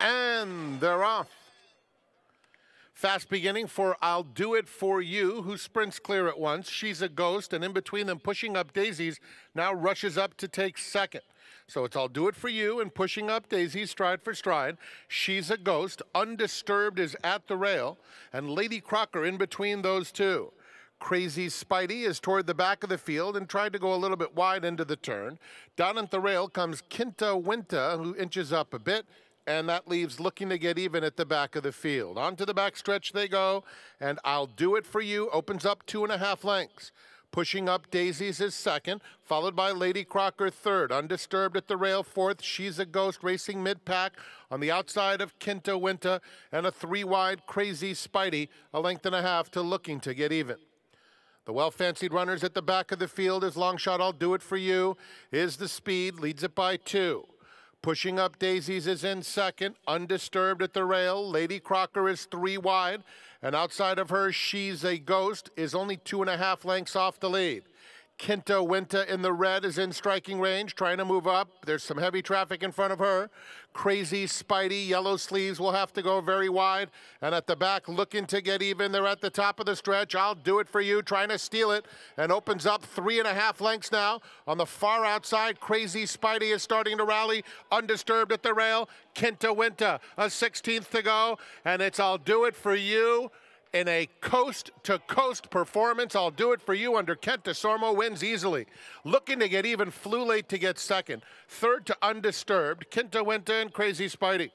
And they're off. Fast beginning for I'll Do It For You, who sprints clear at once. She's a ghost, and in between them, pushing up daisies, now rushes up to take second. So it's I'll Do It For You and pushing up daisies stride for stride. She's a ghost. Undisturbed is at the rail, and Lady Crocker in between those two. Crazy Spidey is toward the back of the field and tried to go a little bit wide into the turn. Down at the rail comes Quinta Winta, who inches up a bit, and that leaves looking to get even at the back of the field. Onto the back stretch they go, and I'll do it for you opens up two and a half lengths. Pushing up Daisies is second, followed by Lady Crocker third. Undisturbed at the rail fourth. She's a ghost racing mid pack on the outside of Quinta Winta, and a three wide Crazy Spidey, a length and a half to looking to get even. The well fancied runners at the back of the field is long shot. I'll do it for you. Is the speed, leads it by two. Pushing up Daisies is in second, undisturbed at the rail. Lady Crocker is three wide, and outside of her, She's a Ghost is only two and a half lengths off the lead. Quinta Winta in the red is in striking range, trying to move up. There's some heavy traffic in front of her. Crazy Spidey, yellow sleeves will have to go very wide. And at the back, looking to get even. They're at the top of the stretch. I'll do it for you, trying to steal it. And opens up three and a half lengths now. On the far outside, Crazy Spidey is starting to rally, undisturbed at the rail. Quinta Winta, a 16th to go. And it's I'll do it for you in a coast to coast performance. I'll do it for you under Kent Desormeaux wins easily. Looking to get even, flew late to get second. Third to undisturbed, Quinta Winta and Crazy Spidey.